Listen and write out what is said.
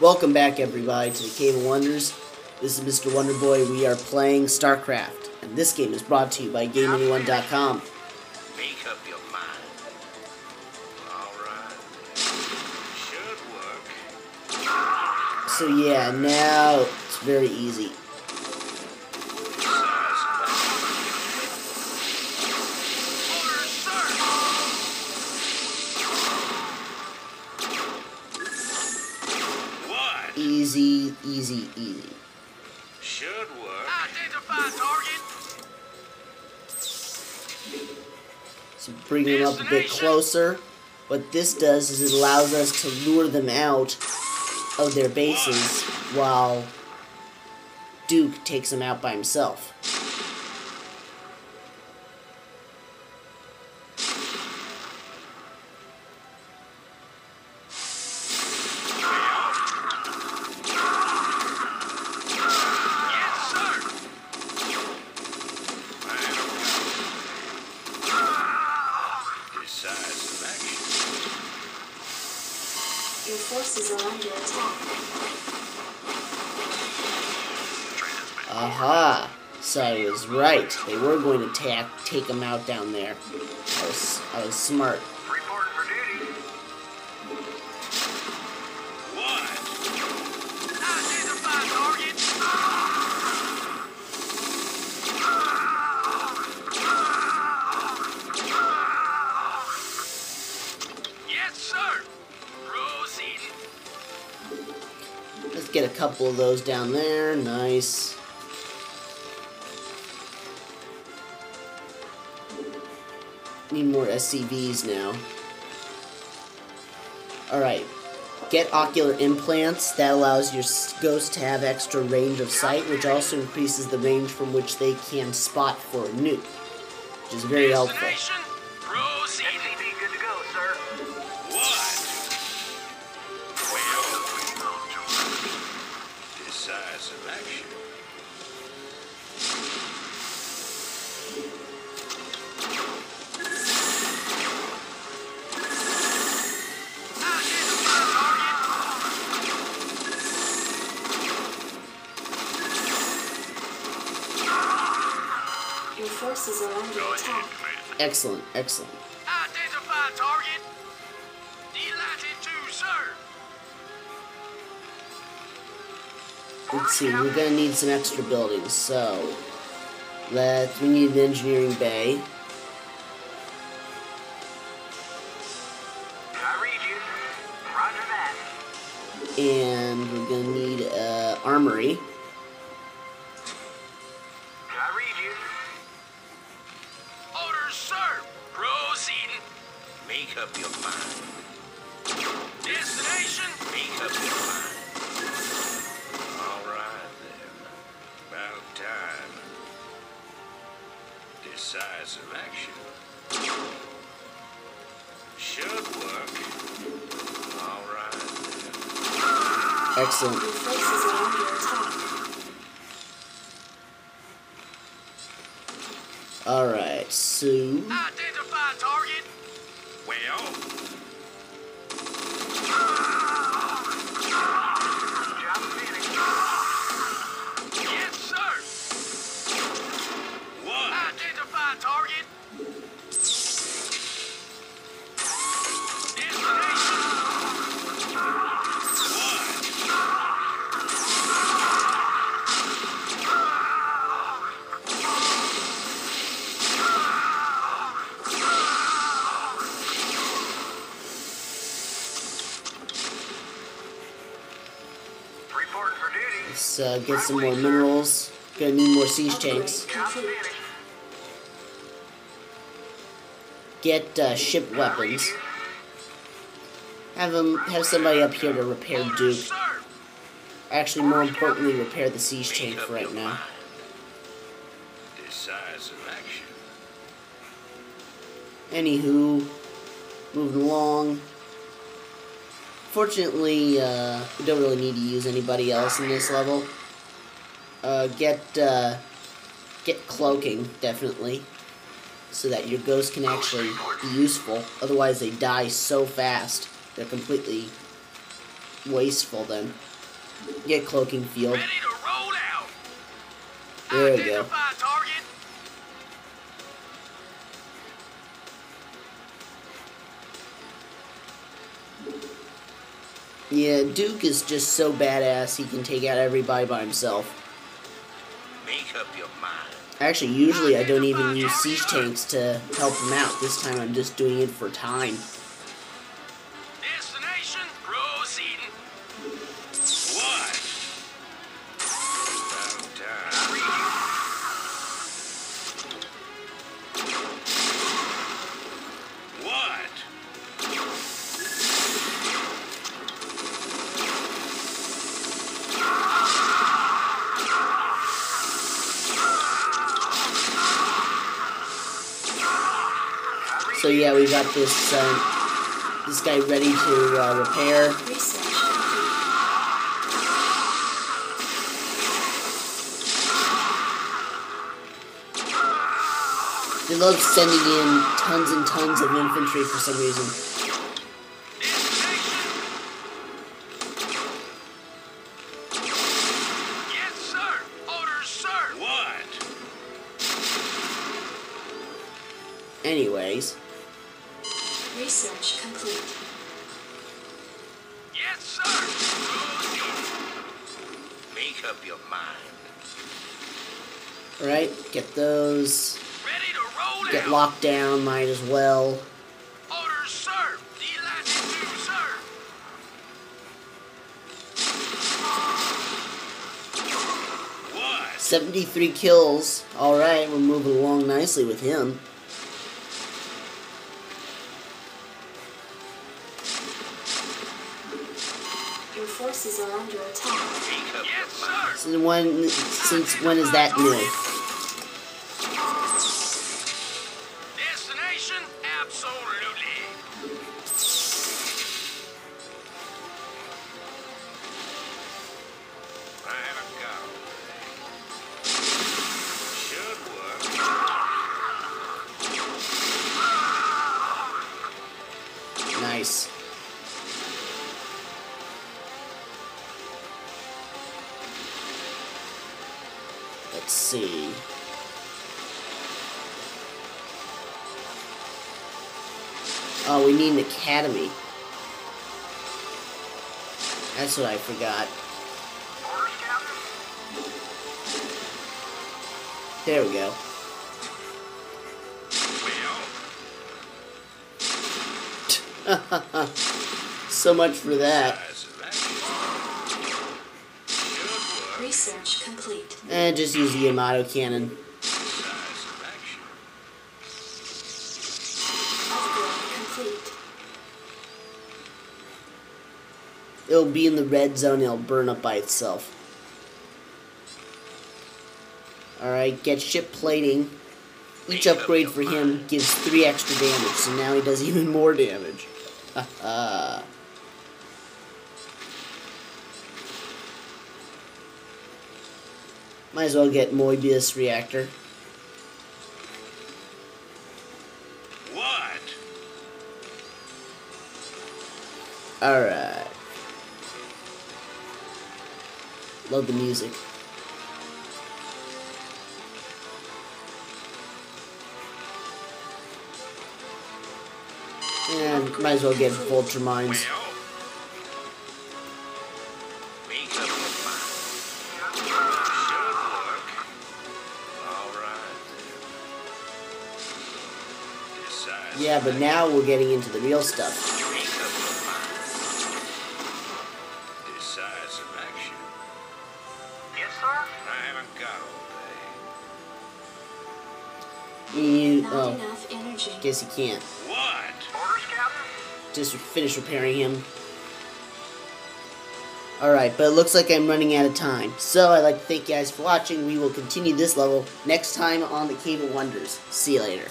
Welcome back, everybody, to the Cave of Wunders. This is Mr. Wunderboy. We are playing StarCraft, and this game is brought to you by GameAnyone.com. Make up your mind. All right. Should work. So yeah, now it's very easy. Easy, easy, easy. Should work. Identify target. So bring them up a bit closer. What this does is it allows us to lure them out of their bases while Duke takes them out by himself. Your forces are under attack. Aha! So I was right. They were going to ta- take him out down there. I was, I was smart. Couple of those down there. Nice. Need more SCVs now. Alright. Get ocular implants. That allows your ghost to have extra range of sight, which also increases the range from which they can spot for a nuke. Which is very helpful. Decisive action. Your forces are under attack. Excellent, excellent. Let's see, we're gonna need some extra buildings, so let's we need an engineering bay. And we're gonna need a armory. Time. Decisive action. Should work. All right. Excellent. Your forces are under attack. All right, so Identify target. Well, let's uh, get some more minerals. Gonna need more siege tanks. Get uh, ship weapons. Have them have somebody up here to repair Duke. Actually, more importantly, repair the siege tank for right now. Anywho, moving along. Fortunately, uh, we don't really need to use anybody else in this level. Uh, get, uh, get cloaking, definitely. So that your ghosts can actually be useful. Otherwise, they die so fast. They're completely wasteful then. Get cloaking field. Ready to roll out. There we go. Target. Yeah, Duke is just so badass he can take out everybody by himself. Make up your mind. Actually, usually I don't even use siege tanks to help him out. This time I'm just doing it for time. So yeah, we got this uh, this guy ready to uh, repair. Research. They love sending in tons and tons of infantry for some reason. Yes, sir. Orders, sir. What? Anyways, Research complete. Yes, sir. Make up your mind. alright, get those. Ready to roll Get out. locked down, might as well. Orders, sir. Delighted to, sir. What? 73 kills. Alright, we're moving along nicely with him. Forces are under attack. Yes, sir. Since when, since when is that new? Let's see. Oh, we need an academy. That's what I forgot. There we go. So much for that. size of action. Should work. Research complete. And just use the Yamato cannon. It'll be in the red zone, it'll burn up by itself. Alright, get ship plating. Each upgrade for him gives 3 extra damage, so now he does even more damage. Might as well get Moebius reactor. What? Alright. Love the music. And might as well get Vulture Mines. Yeah, but now we're getting into the real stuff. Make up your mind. Decisive action. Yes, sir. I haven't got all day. You, Not oh, enough energy. guess you can't. What? Orders, Captain. Just finish repairing him. Alright, but it looks like I'm running out of time. So I'd like to thank you guys for watching. We will continue this level next time on the Cave of Wunders. See you later.